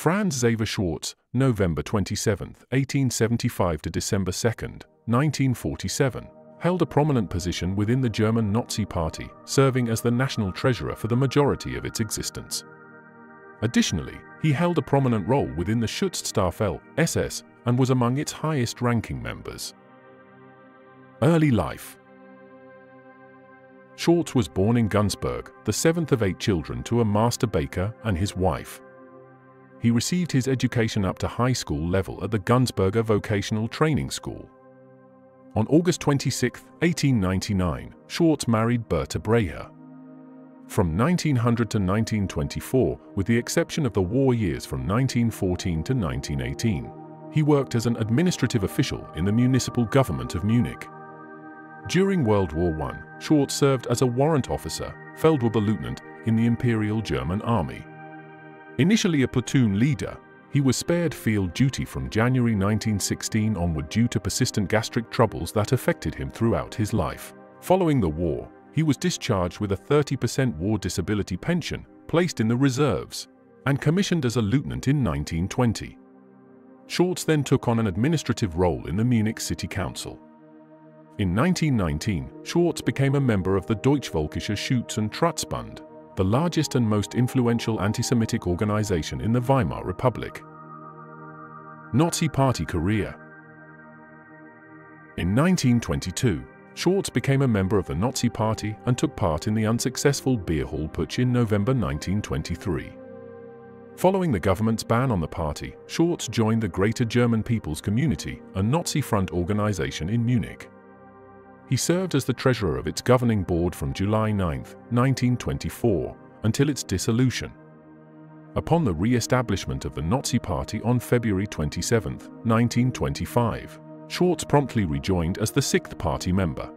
Franz Xaver Schwarz, November 27, 1875 to December 2, 1947, held a prominent position within the German Nazi Party, serving as the national treasurer for the majority of its existence. Additionally, he held a prominent role within the Schutzstaffel SS and was among its highest-ranking members. Early life Schwarz was born in Günzburg, the seventh of eight children to a master baker and his wife. He received his education up to high school level at the Günzburger Vocational Training School. On August 26, 1899, Schwarz married Berta Breher. From 1900 to 1924, with the exception of the war years from 1914 to 1918, he worked as an administrative official in the municipal government of Munich. During World War I, Schwarz served as a warrant officer, Feldwebelleutnant, in the Imperial German Army. Initially a platoon leader, he was spared field duty from January 1916 onward due to persistent gastric troubles that affected him throughout his life. Following the war, he was discharged with a 30% war disability pension, placed in the reserves, and commissioned as a lieutenant in 1920. Schwarz then took on an administrative role in the Munich City Council. In 1919, Schwarz became a member of the Deutschvölkischer Schutz- und Trutzbund, the largest and most influential anti-Semitic organization in the Weimar Republic. Nazi Party career In 1922, Schwarz became a member of the Nazi Party and took part in the unsuccessful Beer Hall Putsch in November 1923. Following the government's ban on the party, Schwarz joined the Greater German People's Community, a Nazi front organization in Munich. He served as the treasurer of its governing board from July 9, 1924, until its dissolution. Upon the re-establishment of the Nazi Party on February 27, 1925, Schwarz promptly rejoined as the sixth party member.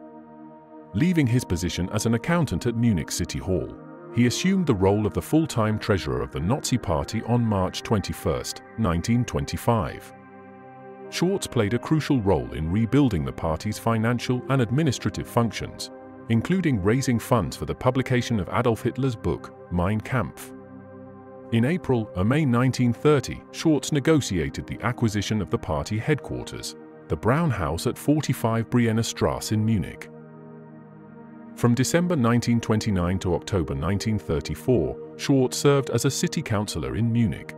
Leaving his position as an accountant at Munich City Hall, he assumed the role of the full-time treasurer of the Nazi Party on March 21, 1925. Schwarz played a crucial role in rebuilding the party's financial and administrative functions, including raising funds for the publication of Adolf Hitler's book, Mein Kampf. In April or May 1930, Schwarz negotiated the acquisition of the party headquarters, the Braun House at 45 Brienner Strasse in Munich. From December 1929 to October 1934, Schwarz served as a city councillor in Munich.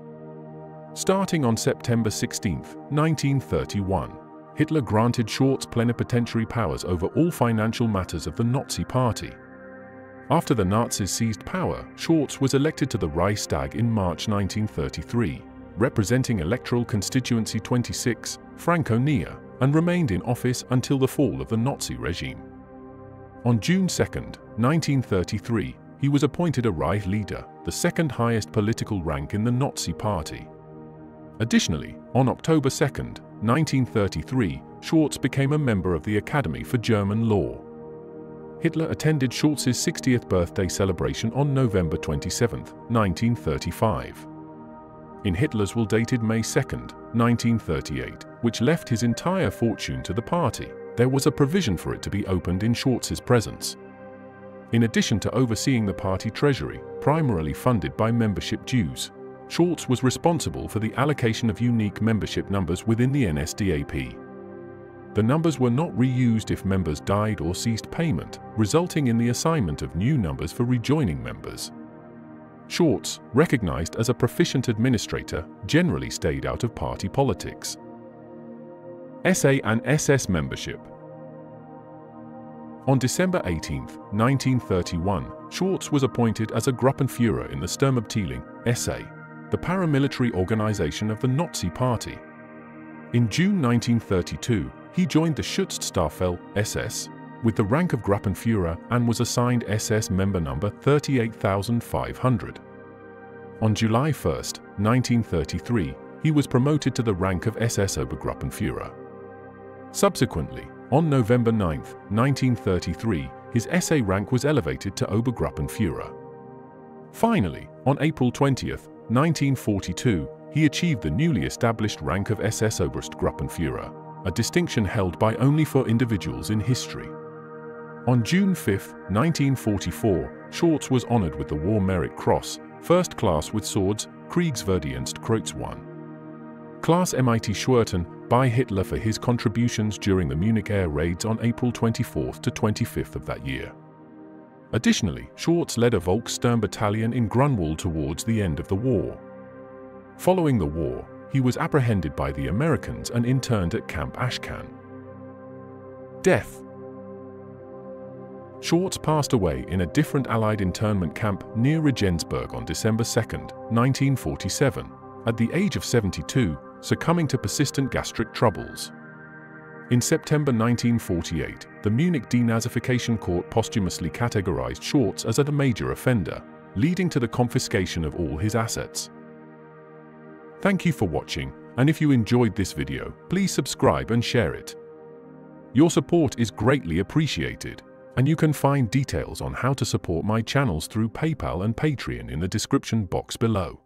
Starting on September 16, 1931, Hitler granted Schwarz plenipotentiary powers over all financial matters of the Nazi Party. After the Nazis seized power, Schwarz was elected to the Reichstag in March 1933, representing electoral constituency 26, Franconia, and remained in office until the fall of the Nazi regime. On June 2, 1933, he was appointed a Reich leader, the second highest political rank in the Nazi Party. Additionally, on October 2, 1933, Schwarz became a member of the Academy for German Law. Hitler attended Schwarz's 60th birthday celebration on November 27, 1935. In Hitler's will dated May 2, 1938, which left his entire fortune to the party, there was a provision for it to be opened in Schwarz's presence. In addition to overseeing the party treasury, primarily funded by membership dues, Schwarz was responsible for the allocation of unique membership numbers within the NSDAP. The numbers were not reused if members died or ceased payment, resulting in the assignment of new numbers for rejoining members. Schwarz, recognized as a proficient administrator, generally stayed out of party politics. SA and SS membership On December 18, 1931, Schwarz was appointed as a Gruppenführer in the Sturmabteilung, SA, the paramilitary organization of the Nazi Party. In June 1932, he joined the Schutzstaffel SS with the rank of Gruppenführer and was assigned SS member number 38500. On July 1, 1933, he was promoted to the rank of SS Obergruppenführer. Subsequently, on November 9, 1933, his SA rank was elevated to Obergruppenführer. Finally, on April 20, 1942, he achieved the newly established rank of SS Oberstgruppenführer, a distinction held by only four individuals in history. On June 5, 1944, Schwarz was honored with the War Merit Cross, first class with swords, Kriegsverdienst Kreuz 1. Class MIT Schwerten by Hitler for his contributions during the Munich air raids on April 24 to 25 of that year. Additionally, Schwarz led a Volkssturm battalion in Grunwald towards the end of the war. Following the war, he was apprehended by the Americans and interned at Camp Ashcan. Death Schwarz passed away in a different Allied internment camp near Regensburg on December 2, 1947, at the age of 72, succumbing to persistent gastric troubles. In September 1948, the Munich Denazification Court posthumously categorized Schwarz as a major offender, leading to the confiscation of all his assets. Thank you for watching, and if you enjoyed this video, please subscribe and share it. Your support is greatly appreciated, and you can find details on how to support my channels through PayPal and Patreon in the description box below.